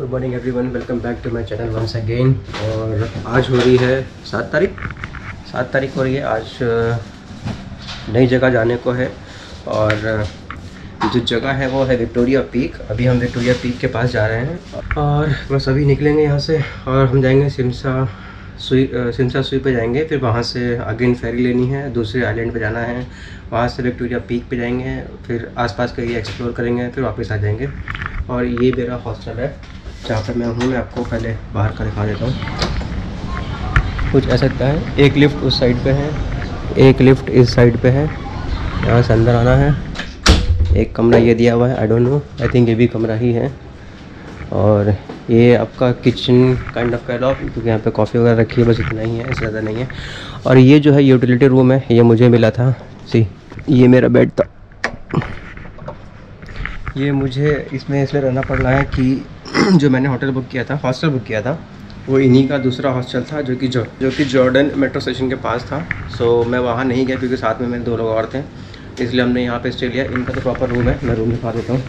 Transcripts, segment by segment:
Good morning everyone welcome back to my channel once again और आज हो रही है सात तारीख। सात तारीख हो रही है। आज नई जगह जाने को है। और जो जगह है वो है विक्टोरिया पीक। अभी हम विक्टोरिया पीक के पास जा रहे हैं। और बस अभी निकलेंगे यहाँ से। और हम जाएँगे सिमसा सुई सिमसा सुई पे जाएँगे। फिर वहाँ से अगेन फेरी लेनी है। दूसरे आइलैंड पे जाना है। वहाँ से विक्टोरिया पीक पे जाएँगे। फिर आसपास का एरिया एक्सप्लोर करेंगे। फिर वापस आ जाएँगे। और ये मेरा हॉस्टल है। जहाँ पर मैं हूँ, मैं आपको पहले बाहर का दिखा देता हूँ। कुछ ऐसा दिखता है, एक लिफ्ट उस साइड पे है, एक लिफ्ट इस साइड पे है, यहाँ से अंदर आना है। एक कमरा ये दिया हुआ है I don't know I think ये भी कमरा ही है। और ये आपका किचन काइंड ऑफ़ कह लो क्योंकि यहाँ पे कॉफ़ी वगैरह रखी है, बस इतना ही है, इससे ज़्यादा नहीं है। और ये जो है यूटिलिटी रूम है, ये मुझे मिला था। सी ये मेरा बेड था। ये मुझे, इसमें इसलिए रहना पड़ रहा है कि जो मैंने होटल बुक किया था, हॉस्टल बुक किया था, वो इन्हीं का दूसरा हॉस्टल था जो कि जो जो कि जॉर्डन मेट्रो स्टेशन के पास था। सो मैं वहाँ नहीं गया क्योंकि साथ में मेरे दो लोग और थे, इसलिए हमने यहाँ पे स्टे लिया। इनका तो प्रॉपर रूम है, मैं रूम दिखा देता हूँ।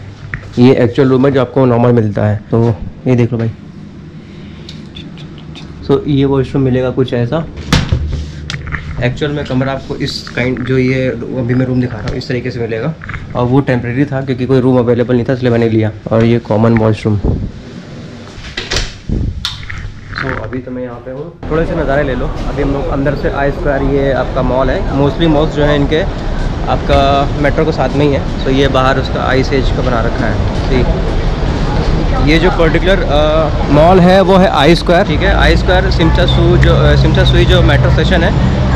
ये एक्चुअल रूम है जो आपको नॉर्मल मिलता है। तो ये देख लो भाई। सो ये वॉशरूम मिलेगा कुछ ऐसा। एक्चुअल में कमरा आपको इस काइंड जो ये अभी मैं रूम दिखा रहा हूँ, इस तरीके से मिलेगा। और वो टेम्प्रेरी था, क्योंकि कोई रूम अवेलेबल नहीं था, इसलिए मैंने लिया। और ये कॉमन वॉशरूम अभी तो मैं यहाँ पे हूँ। थोड़े से नज़ारे ले लो। अभी हम लोग अंदर से आई स्क्वायर ये आपका मॉल है। मोस्टली मॉल्स जो है इनके आपका मेट्रो के साथ में ही है। सो ये बाहर उसका आई एज का बना रखा है। ठीक ये जो पर्टिकुलर मॉल है, वो है आई स्क्वायर ठीक है? आई स्क्वायर सिमचा सू जो सिमचा सुई जो मेट्रो स्टेशन है,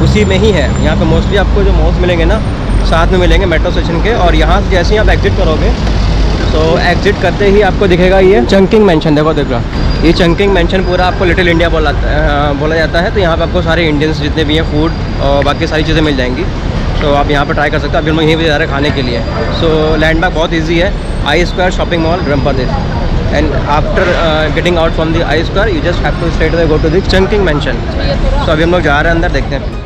उसी में ही है। यहाँ पे मोस्टली आपको जो मॉल्स मिलेंगे ना, साथ में मिलेंगे मेट्रो स्टेशन के। और यहाँ जैसे ही आप एग्जिट करोगे तो एग्जिट करते ही आपको दिखेगा ये चंकिंग मेंशन देखो देख लो। ये चंकिंग मेंशन पूरा आपको लिटिल इंडिया बोला बोला जाता है तो यहाँ पे आपको सारे इंडियंस जितने भी हैं फ़ूड और बाकी सारी चीज़ें मिल जाएँगी। तो आप यहाँ पर ट्राई कर सकते हो अभी हम यहीं पे जा रहे हैं खाने के लिए। सो लैंडमार्क बहुत ईजी है आई स्क्वायर शॉपिंग मॉल ब्रह्मप्रदेश and after uh, getting out from the I square you just have to straight away go to mansion so अभी हम लोग जा रहे हैं अंदर देखते हैं।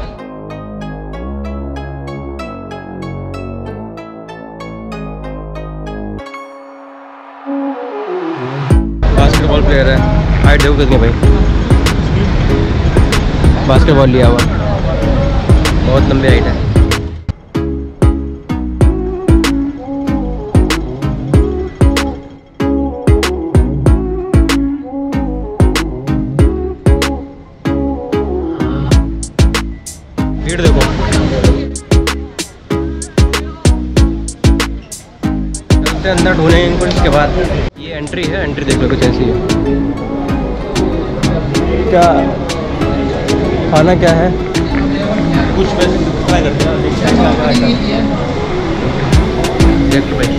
देखो कितनी भाई। बास्केटबॉल लिया हुआ। बहुत लंबी हाइट है। भीड़ देखो। अंदर ढूंढेंगे इनको इसके बाद। ये एंट्री है एंट्री देख लो कुछ ऐसी। खाना क्या है? कुछ ट्राई करते भाई।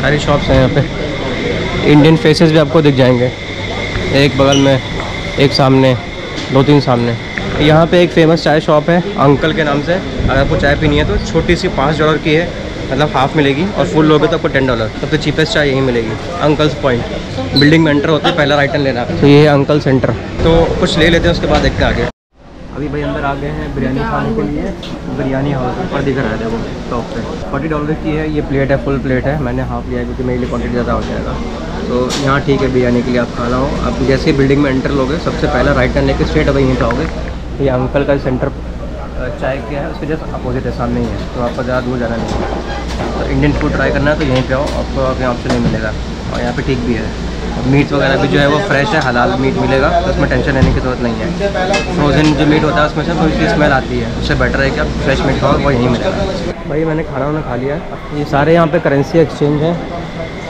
सारी शॉप्स हैं यहाँ पे। इंडियन फेसेस भी आपको दिख जाएँगे। एक बगल में एक सामने दो तीन सामने। यहाँ पे एक फ़ेमस चाय शॉप है अंकल के नाम से। अगर आपको चाय पीनी है तो छोटी सी पाँच डॉलर की है। मतलब हाफ़ मिलेगी और फुल लोगे तो आपको टेन डॉलर सबसे तो चीपेस्ट चाय यही मिलेगी। अंकल्स पॉइंट बिल्डिंग में एंटर होते हैं पहला राइट टर्न लेना। तो ये है अंकल सेंटर तो कुछ ले लेते हैं, उसके बाद देखते आगे। अभी भाई अंदर आ गए हैं बिरयानी खाने के लिए। बिरयानी हाउस ऊपर दिख रहा है, देखो टॉप पे। फोर्टी डॉलर की है, ये प्लेट है फुल प्लेट है। मैंने हाफ़ लिया है क्योंकि मेरे लिए क्वान्टिटी ज़्यादा हो जाएगा। तो यहाँ ठीक है, बिरयानी के लिए आप खाना हो आप जैसे बिल्डिंग में एंटर लोगे, सबसे पहला राइट टर्न लेके स्ट्रेट अभी यहीं पे आओगे। ये अंकल का सेंटर चाय क्या है, उसके जस्ट अपोजिट है, सामने ही है तो आपको ज़्यादा दूर जाना नहीं है। तो इंडियन फ़ूड ट्राई करना है तो यहीं पे आओ, आपको आप यहाँ ऑप्शन नहीं मिलेगा, और यहाँ पे ठीक भी है। मीट वगैरह भी जो है, वो फ्रेश है हलाल मीट मिलेगा तो उसमें टेंशन लेने की ज़रूरत नहीं है। फ्रोजन जो मीट होता है, उसमें से थोड़ी सी स्मेल आती है, उससे बेटर है कि आप फ्रेश मीट खाओ, वो यहीं मिलेगा। भाई, मैंने खाना वाना खा लिया ये सारे यहाँ पर करेंसी एक्सचेंज है।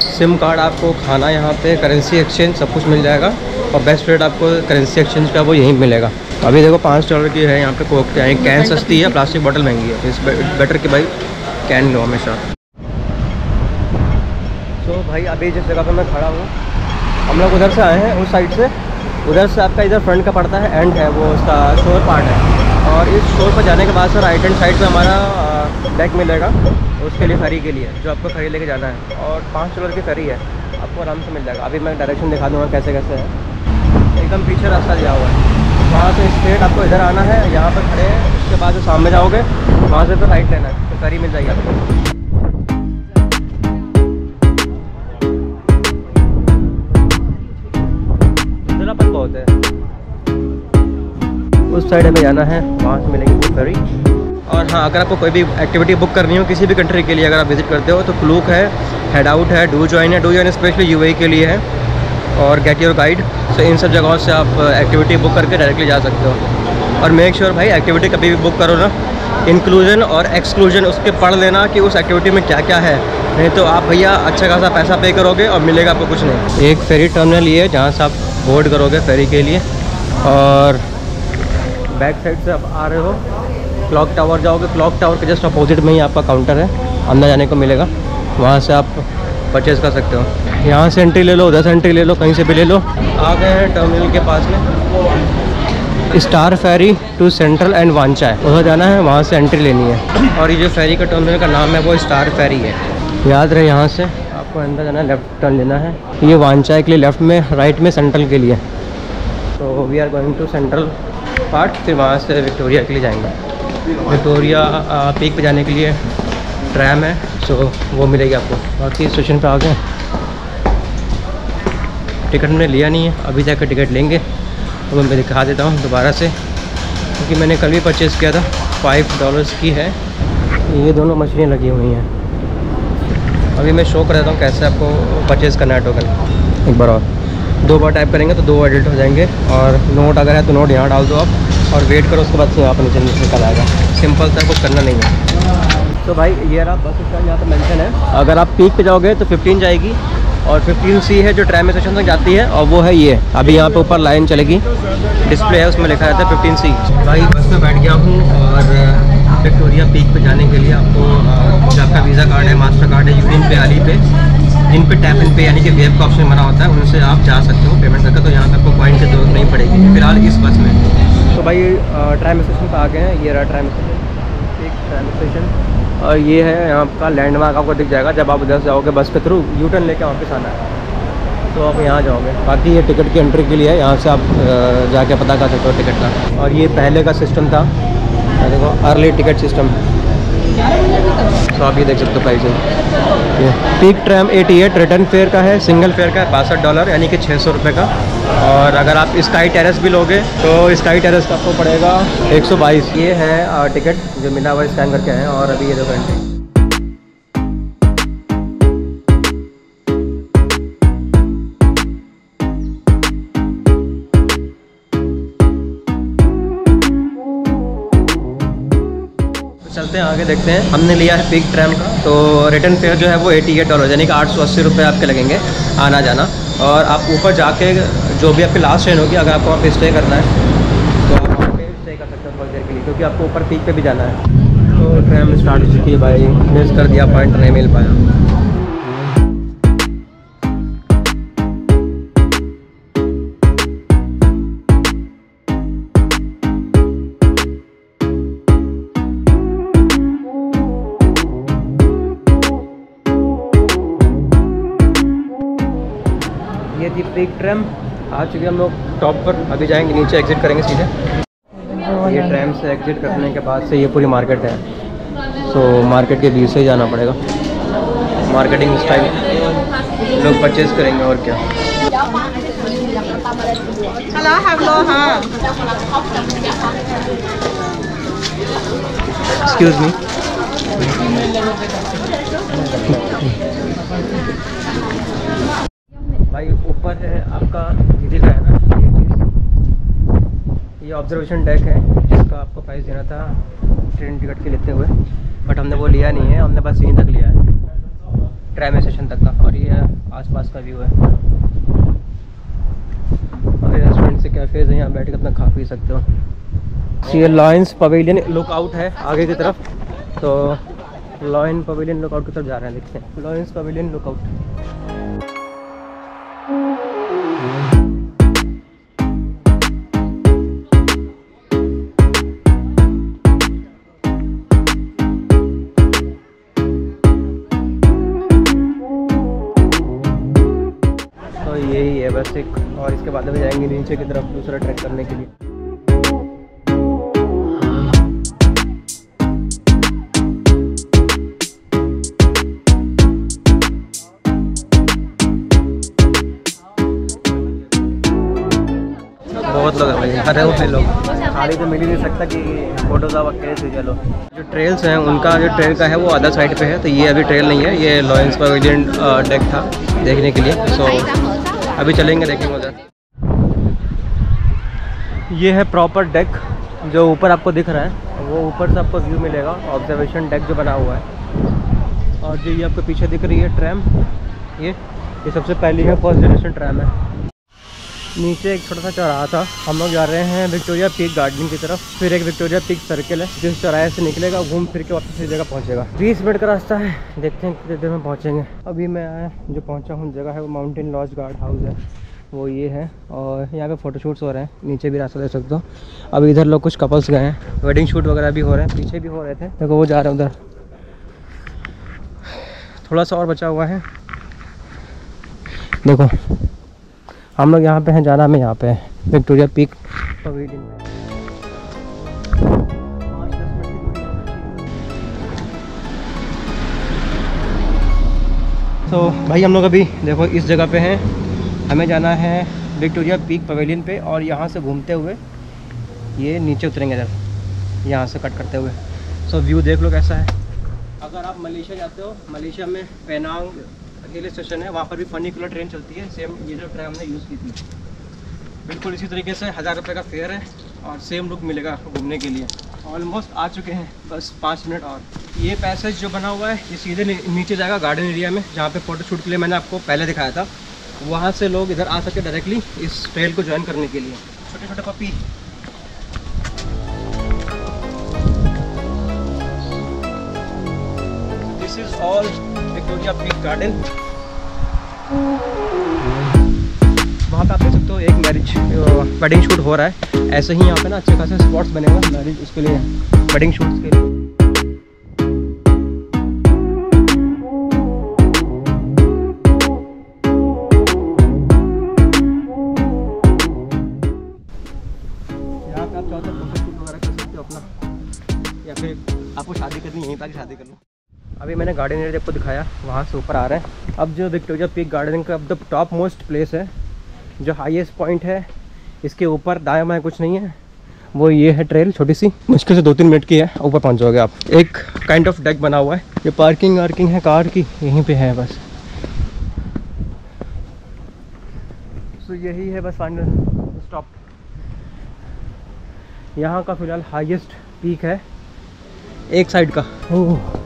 सिम कार्ड आपको खाना यहाँ पर करेंसी एक्सचेंज सब कुछ मिल जाएगा। और बेस्ट रेट आपको करेंसी एक्सचेंज का वो यहीं मिलेगा। अभी देखो पाँच डॉलर की है यहाँ पे कोक है कैन सस्ती है प्लास्टिक बॉटल महँगी है। इस बेटर कि भाई कैन लो हमेशा। तो भाई अभी जिस जगह पर मैं खड़ा हूँ, हम लोग उधर से आए हैं उस साइड से। उधर से आपका इधर फ्रंट का पड़ता है एंड है वो उसका शोर पार्ट है। और इस शोर पर जाने के बाद सर राइट हैंड साइड पे हमारा बैग मिलेगा उसके लिए फेरी के लिए, जो आपको फेरी लेके जाना है। और पाँच डॉलर की फेरी है, आपको आराम से मिल जाएगा। अभी मैं डायरेक्शन दिखा दूँगा कैसे कैसे है। एकदम पीछे रास्ता दिया हुआ है। वहाँ से स्ट्रेट आपको इधर आना है, यहाँ पर खड़े हैं, उसके बाद जो सामने जाओगे, वहाँ से तो राइट लेना है तो करी मिल जाएगी आपको। उस साइड हमें जाना है, वहाँ से मिलेगी बुक करी और हाँ अगर आपको कोई भी एक्टिविटी बुक करनी हो किसी भी कंट्री के लिए, अगर आप विज़िट करते हो तो फ्लूक है हेड आउट है डू ज्वाइन है डू ज्वाइन स्पेशली यूएई के लिए है। और गेट योर गाइड सो इन सब जगहों से आप एक्टिविटी बुक करके डायरेक्टली जा सकते हो। और मेक श्योर sure भाई एक्टिविटी कभी भी बुक करो ना। इंक्लूजन और एक्सक्लूजन उसके पढ़ लेना कि उस एक्टिविटी में क्या क्या है। नहीं तो आप भैया अच्छा खासा पैसा पे करोगे और मिलेगा आपको कुछ नहीं। एक फेरी टर्मिनल ये है जहाँ से आप बोर्ड करोगे फेरी के लिए। और बैक साइड से आप आ रहे हो। क्लॉक टावर जाओगे। क्लॉक टावर के जस्ट अपोजिट में ही आपका काउंटर है। अंदर जाने को मिलेगा। वहाँ से आप परचेज़ कर सकते हो। यहाँ से एंट्री ले लो उधर से एंट्री ले लो कहीं से भी ले लो। आ गए हैं टर्मिनल के पास में। Star ferry to central and Wan Chai है उधर जाना है वहाँ से एंट्री लेनी है। और ये जो फेरी का टर्मिनल का नाम है वो स्टार फेरी है। याद रहे यहाँ से आपको अंदर जाना है लेफ़्ट टर्न लेना है। ये वांचा के लिए लेफ़्ट में राइट में सेंट्रल के लिए। तो we are going to central part फिर वहाँ से विक्टोरिया के लिए जाएँगे। विक्टोरिया पीक पे जाने के लिए ट्रैम है सो वो मिलेगी आपको। बाकी स्टेशन पे आ गए। टिकट मैंने लिया नहीं है, अभी जाकर टिकट लेंगे। तो मैं दिखा देता हूँ दोबारा से। क्योंकि मैंने कल भी परचेज़ किया था फाइव डॉलर्स की है। ये दोनों मछलियाँ लगी हुई हैं। अभी मैं शो कर देता हूँ कैसे आपको परचेज़ करना है टोकन एक बार और। दो बार टाइप करेंगे तो दो एडिट हो जाएँगे। और नोट अगर है तो नोट यहाँ डाल दो आप। और वेट करो, उसके बाद से पर नीचे निकल आएगा। सिंपल सा कुछ करना नहीं है। तो भाई, ये रहा बस स्टैंड यहाँ पर मेंशन है। अगर आप पीक पे जाओगे तो 15 जाएगी और 15 सी है जो ट्रैम स्टेशन तक जाती है और वो है ये। अभी यहाँ पे ऊपर लाइन चलेगी। डिस्प्ले है, उसमें लिखा रहता है फिफ्टीन सी भाई, बस में बैठ गया हूँ और विक्टोरिया पीक पे जाने के लिए आपको जो आपका वीज़ा कार्ड है मास्टर कार्ड है यूनियन पे आली पे जिन पे टैप इन पे, यानी कि वेब का ऑप्शन बना होता है, उनसे आप जा सकते हो। पेमेंट करके तो यहाँ पे आपको पॉइंट की ज़रूरत नहीं पड़ेगी। फ़िलहाल इस बस में। तो भाई ट्राइम स्टेशन पर आ गए हैं। ये रहा ट्राइम स्टेशन ट्राइम स्टेशन और ये है यहाँ का लैंडमार्क आपको दिख जाएगा जब आप उधर से आओगे बस के थ्रू यू टर्न लेके वापस आना है। तो आप यहाँ जाओगे। बाकी ये टिकट की एंट्री के लिए यहाँ से आप जाके पता कर सकते हो टिकट का। और ये पहले का सिस्टम था। देखो अर्ली टिकट सिस्टम तो आप ये देख सकते हो प्राइस ये। पीक ट्रैम 88 रिटर्न फेयर का है सिंगल फेयर का है, बासठ डॉलर यानी कि छः सौ रुपये का। और अगर आप स्काई टेरेस भी लोगे तो स्काई टेरेस का आपको पड़ेगा 122 ये है टिकट जो मिला हुआ स्कैन करके हैं, और अभी ये दो घंटे चलते हैं, आगे देखते हैं। हमने लिया है पिक ट्रैम का तो रिटर्न फेयर जो है वो एटी एट डॉलर यानी कि आठ सौ अस्सी रुपये आपके लगेंगे आना जाना। और आप ऊपर जाके जो भी आपकी लास्ट ट्रेन होगी, अगर आपको वहाँ पे स्टे करना है तो आप वहाँ पे स्टे कर सकते हो थोड़ी देर के लिए, क्योंकि आपको ऊपर पीक पे भी जाना है। तो ट्रैम स्टार्ट हो चुकी है भाई मिस कर दिया पॉइंट नहीं मिल पाया। ये थी पिक ट्रैम। आ चुके हम लोग टॉप पर। अभी जाएँगे नीचे एग्जिट करेंगे सीधे। ये ट्रैम से एग्जिट करने के बाद से ये पूरी मार्केट है। सो मार्केट के बीच से ही जाना पड़ेगा। मार्केटिंग स्टाइल लोग परचेज करेंगे और क्या। एक्सक्यूज़ मी भाई, ऊपर है आपका, दिख रहा है ना, ये चीज़। ये ऑब्जर्वेशन डेक है, जिसका आपको प्राइस देना था ट्रेन टिकट के लेते हुए। बट हमने वो लिया नहीं है, हमने बस यहीं तक लिया है। ट्रैम स्टेशन तक का, और ये आसपास का व्यू है। और रेस्टोरेंट से कैफ़ेज़ हैं, यहाँ बैठ के अपना खा पी सकते हो। ये लॉयंस पवेलियन लुकआउट है, आगे की तरफ़। तो लॉयन पवेलियन लुकआउट की तरफ़ जा रहे हैं, देखते हैं। लॉयंस पवेलियन लुकआउट और इसके बाद में जाएँगे नीचे की तरफ़ दूसरा ट्रैक करने के लिए। बहुत लोग हैं हुए लोग। खाली तो मिल ही नहीं सकता कि फ़ोटो का अकेले से चलो। जो ट्रेल्स हैं, उनका जो ट्रेल का है, वो अदर साइड पे है तो ये अभी ट्रेल नहीं है, ये लॉयंस पवेलियन डेक था देखने के लिए सो अभी चलेंगे देखेंगे उधर। ये है प्रॉपर डेक जो ऊपर आपको दिख रहा है। वो ऊपर से आपको व्यू मिलेगा ऑब्जर्वेशन डेक जो बना हुआ है। और जो, ये आपको पीछे दिख रही है ट्रैम ये ये सबसे पहली है फ़र्स्ट जनरेशन ट्रैम है। नीचे एक छोटा सा चौराहा था। हम लोग जा रहे हैं विक्टोरिया पीक गार्डन की तरफ़। फिर एक विक्टोरिया पीक सर्किल है, जिस चौराहे से निकलेगा, घूम फिर के वापस इस जगह पहुंचेगा। 20 मिनट का रास्ता है। देखते हैं कितने देर में पहुँचेंगे। अभी मैं आया, जो पहुँचा हूँ, जगह है वो माउंटेन लॉज गार्ड हाउस है। वो ये है और यहाँ पे फ़ोटोशूट्स हो रहे हैं। नीचे भी रास्ता दे सकते हो। अभी इधर लोग कुछ कपल्स गए हैं। वेडिंग शूट वगैरह भी हो रहे हैं। पीछे भी हो रहे थे। देखो, वो जा रहे हैं उधर। थोड़ा सा और बचा हुआ है। देखो हम लोग यहाँ पे हैं, जाना में यहाँ पे विक्टोरिया पीक पवेलियन में। तो भाई हम लोग अभी देखो इस जगह पे हैं। हमें जाना है विक्टोरिया पीक पवेलियन पे और यहाँ से घूमते हुए ये नीचे उतरेंगे इधर, यहाँ से कट करते हुए। सो व्यू देख लो कैसा है। अगर आप मलेशिया जाते हो, मलेशिया में पेनांग हिल स्टेशन है, वहाँ पर भी फनीकुलर ट्रेन चलती है सेम ये जो ट्रेन हमने यूज़ की थी। बिल्कुल इसी तरीके से हज़ार रुपये का फेयर है और सेम लुक मिलेगा घूमने के लिए। ऑलमोस्ट आ चुके हैं, बस पाँच मिनट और। ये पैसेज जो बना हुआ है, ये सीधे नीचे जाएगा गार्डन एरिया में, जहाँ पे फ़ोटो शूट के लिए मैंने आपको पहले दिखाया था। वहाँ से लोग इधर आ सकते डायरेक्टली इस ट्रेल को ज्वाइन करने के लिए। छोटे छोटे puppy this is all Victoria Peak garden वहाँ पे आप देख सकते हो एक मैरिज वेडिंग शूट हो रहा है। ऐसे ही यहाँ पे ना अच्छे खासे स्पॉट्स बने हुए मैरिज उसके लिए वेडिंग शूट्स के लिए। आप चाहो तो शूट वगैरह कर सकते हो अपना। या फिर आपको शादी करनी यहीं पर शादी कर लो। अभी मैंने गार्डन एरिया आपको दिखाया, वहाँ से ऊपर आ रहे हैं। अब जो विक्टोरिया पीक गार्डन का, अब द टॉप मोस्ट प्लेस है, जो हाईएस्ट पॉइंट है, इसके ऊपर दाया बाएँ कुछ नहीं है। वो ये है ट्रेल छोटी सी। मुश्किल से दो तीन मिनट की है, ऊपर पहुँच जाओगे आप। एक काइंड ऑफ़ डेक बना हुआ है, ये पार्किंग वार्किंग है कार की, यहीं पे है बस। सो यही है बस फाइनल स्टॉप यहाँ का फ़िलहाल हाईएस्ट पीक है, एक साइड का। ओह।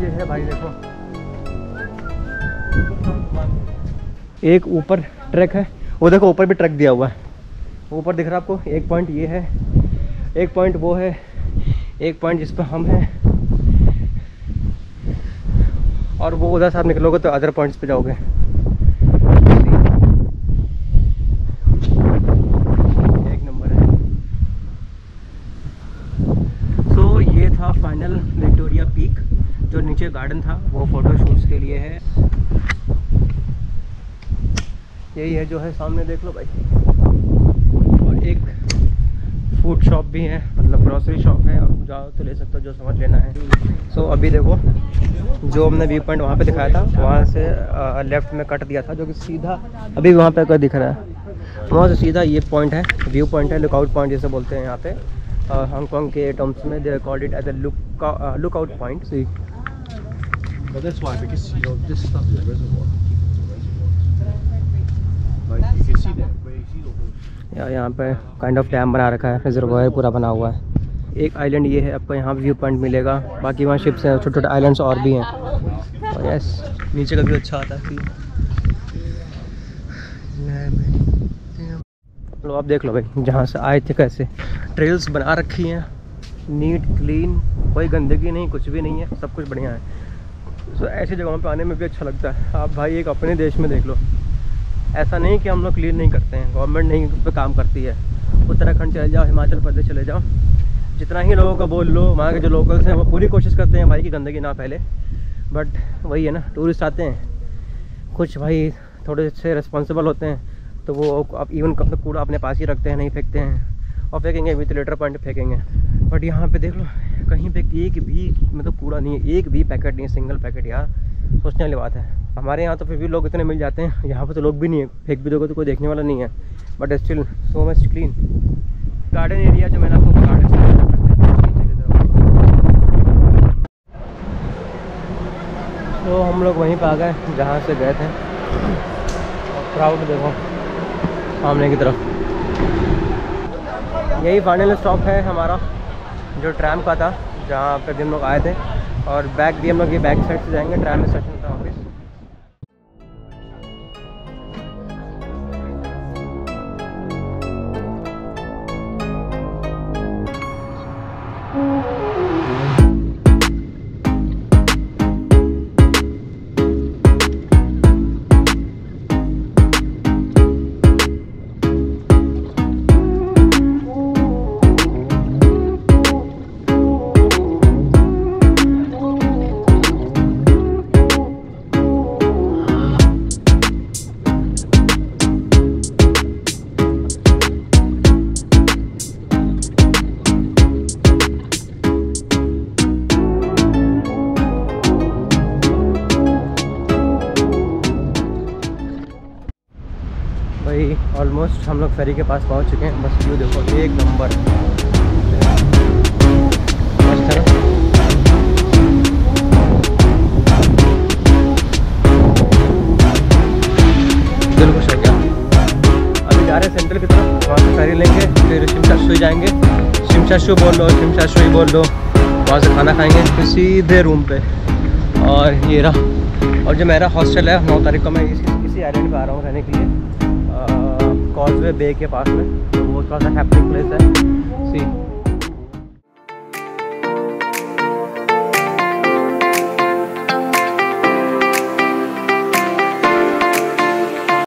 ये है भाई देखो। एक ऊपर ट्रैक है। वो देखो, ऊपर भी ट्रैक दिया हुआ है। ऊपर दिख रहा है आपको, एक पॉइंट ये है, एक पॉइंट वो है, एक पॉइंट जिस पर हम हैं। और वो उधर साहब निकलोगे तो अदर पॉइंट्स पे जाओगे एक नंबर है सो ये था फाइनल विक्टोरिया पीक जो नीचे गार्डन था वो फ़ोटो के लिए है। यही है जो है सामने देख लो भाई। और एक फ़ूड शॉप भी है मतलब ग्रॉसरी शॉप है आप जाओ तो ले सकते हो जो समझ लेना है। सो so, अभी देखो जो हमने व्यू पॉइंट वहाँ पे दिखाया था वहाँ से आ, लेफ़्ट में कट दिया था जो कि सीधा अभी वहाँ पे अगर दिख रहा है वहाँ से सीधा ये पॉइंट है व्यू पॉइंट है लुकआउट पॉइंट जैसे बोलते हैं यहाँ पे। हांगकॉन्ग के टर्म्स में they called it as a look lookout point But that's why, because you know, this stuff is a reservoir. Like you can see that, where you see the whole या यहाँ पे kind of dam बना रखा है reservoir पूरा बना हुआ है। एक आइलैंड ये है आपको यहाँ व्यू पॉइंट मिलेगा। बाकी वहाँ शिप्स हैं छोटे छोटे आइलैंड्स और भी हैं। और यस नीचे का व्यू अच्छा आता है लो आप देख लो भाई जहाँ से आए थे कैसे। ट्रेल्स बना रखी हैं। नीट क्लीन कोई गंदगी नहीं कुछ भी नहीं है सब कुछ बढ़िया है। सो ऐसी जगहों पे आने में भी अच्छा लगता है। आप भाई एक अपने देश में देख लो। ऐसा नहीं कि हम लोग क्लीन नहीं करते हैं। गवर्नमेंट नहीं पे काम करती है। उत्तराखंड चले जाओ, हिमाचल प्रदेश चले जाओ। जितना ही लोगों का बोल लो, वहाँ के जो लोकल्स हैं, वो पूरी कोशिश करते हैं भाई की गंदगी ना फैले। बट वही है ना टूरिस्ट आते हैं। कुछ भाई थोड़े से रिस्पॉन्सिबल होते हैं तो वो अब इवन कब तक कूड़ा अपने पास ही रखते हैं, नहीं फेंकते हैं। और फेंकेंगे विथ लेटर पॉइंट फेंकेंगे। बट यहाँ पे देख लो, कहीं पे एक भी मतलब कूड़ा नहीं है एक भी पैकेट नहीं है सिंगल पैकेट यार, सोचने वाली बात है। हमारे यहाँ तो फिर भी लोग इतने मिल जाते हैं, यहाँ पे तो लोग भी नहीं है फेंक भी दोगे तो कोई देखने वाला नहीं है। But still so much clean garden area जो मैंने आपको गार्डन तो हम लोग वहीं पर आ गए, जहाँ से गए थे। क्राउड देखो, सामने की तरफ़। यही फाइनल स्टॉप है हमारा। जो ट्रैम का था, जहाँ पे भी हम लोग आए थे। और बैक भी हम लोग ये बैक साइड से जाएँगे ट्रैम स्टेशन हम लोग फेरी के पास पहुँच चुके हैं। बस व्यू देखो, एक नंबर है दिल खुश हो गया अभी जा रहे हैं सेंट्रल की तरफ़, वहाँ से फेरी लेंगे, फिर शिमशाशुई जाएँगे। शिमशाशु बोल लो शिमशाशुई बोल लो वहाँ से खाना खाएँगे, फिर सीधे रूम पे। और ये रहा। और जो मेरा हॉस्टल है, नौ तारीख को मैं इसी इसी आइलैंड पे आ रहा हूँ रहने के लिए। कॉजवे बे के पास में तो वो थोड़ा सा हैप्पी प्लेस है। सी